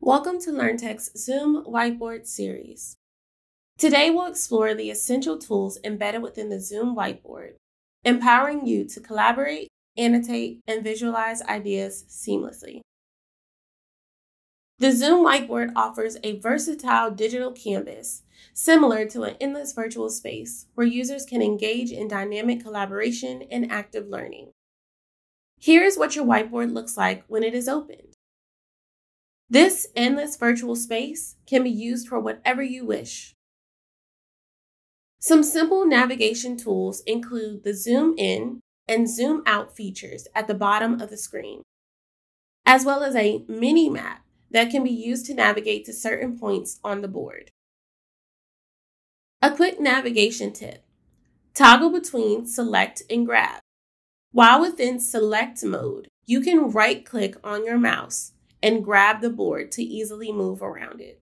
Welcome to LearnTech's Zoom Whiteboard series. Today we'll explore the essential tools embedded within the Zoom whiteboard, empowering you to collaborate, annotate, and visualize ideas seamlessly. The Zoom whiteboard offers a versatile digital canvas similar to an endless virtual space where users can engage in dynamic collaboration and active learning. Here is what your whiteboard looks like when it is opened. This endless virtual space can be used for whatever you wish. Some simple navigation tools include the zoom in and zoom out features at the bottom of the screen, as well as a mini map that can be used to navigate to certain points on the board. A quick navigation tip toggle between select and grab. While within select mode, you can right click on your mouse and grab the board to easily move around it.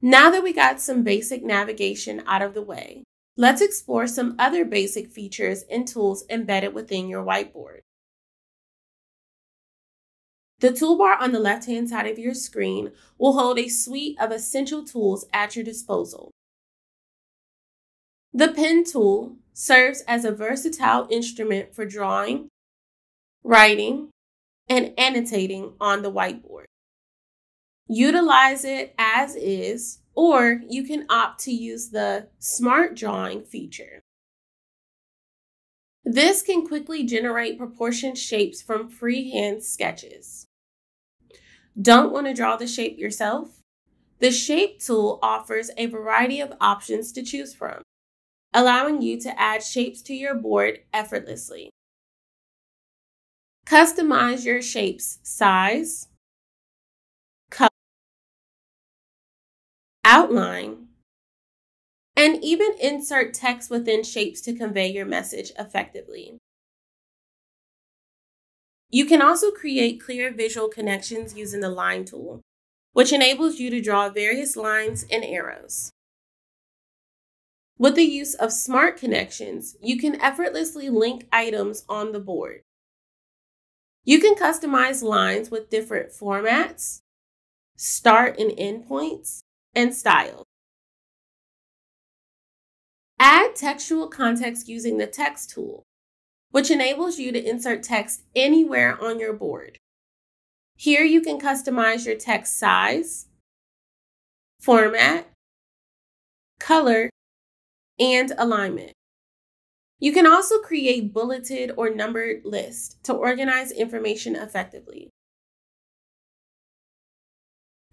Now that we got some basic navigation out of the way, let's explore some other basic features and tools embedded within your whiteboard. The toolbar on the left-hand side of your screen will hold a suite of essential tools at your disposal. The pen tool serves as a versatile instrument for drawing, writing, and annotating on the whiteboard. Utilize it as is, or you can opt to use the Smart Drawing feature. This can quickly generate proportioned shapes from freehand sketches. Don't want to draw the shape yourself? The Shape tool offers a variety of options to choose from, allowing you to add shapes to your board effortlessly. Customize your shape's size, color, outline, and even insert text within shapes to convey your message effectively. You can also create clear visual connections using the line tool, which enables you to draw various lines and arrows. With the use of smart connections, you can effortlessly link items on the board. You can customize lines with different formats, start and end points, and styles. Add textual context using the text tool, which enables you to insert text anywhere on your board. Here you can customize your text size, format, color, and alignment. You can also create bulleted or numbered lists to organize information effectively.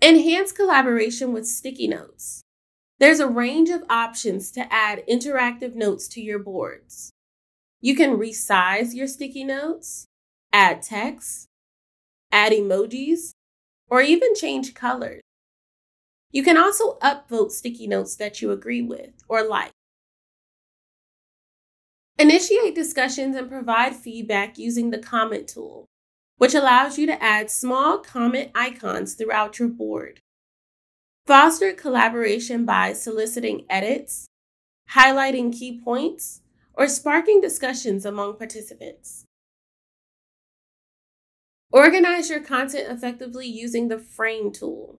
Enhance collaboration with sticky notes. There's a range of options to add interactive notes to your boards. You can resize your sticky notes, add text, add emojis, or even change colors. You can also upvote sticky notes that you agree with or like. Initiate discussions and provide feedback using the comment tool, which allows you to add small comment icons throughout your board. Foster collaboration by soliciting edits, highlighting key points, or sparking discussions among participants. Organize your content effectively using the Frame tool,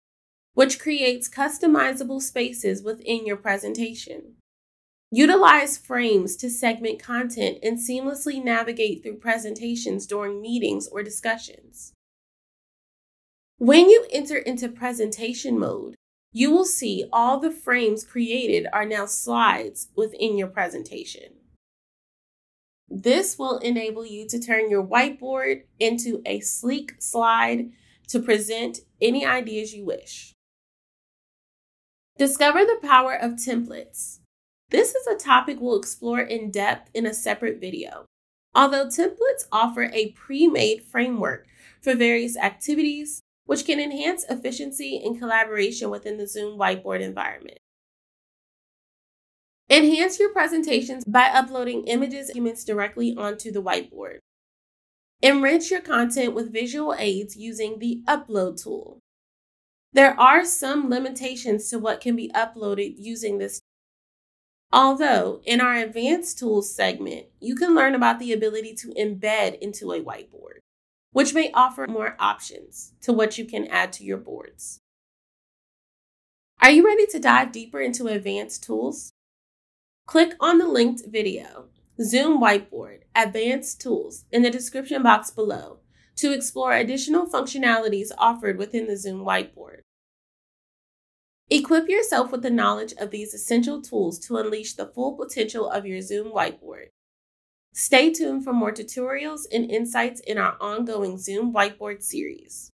which creates customizable spaces within your presentation. Utilize frames to segment content and seamlessly navigate through presentations during meetings or discussions. When you enter into presentation mode, you will see all the frames created are now slides within your presentation. This will enable you to turn your whiteboard into a sleek slide to present any ideas you wish. Discover the power of templates. This is a topic we'll explore in depth in a separate video. Although templates offer a pre-made framework for various activities, which can enhance efficiency and collaboration within the Zoom whiteboard environment. Enhance your presentations by uploading images and documents directly onto the whiteboard. Enrich your content with visual aids using the Upload tool. There are some limitations to what can be uploaded using this Although in our advanced tools segment, you can learn about the ability to embed into a whiteboard. which may offer more options to what you can add to your boards. Are you ready to dive deeper into advanced tools? Click on the linked video, Zoom Whiteboard Advanced Tools, in the description box below to explore additional functionalities offered within the Zoom Whiteboard. Equip yourself with the knowledge of these essential tools to unleash the full potential of your Zoom whiteboard. Stay tuned for more tutorials and insights in our ongoing Zoom Whiteboard series.